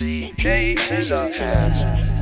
Shakes his hands.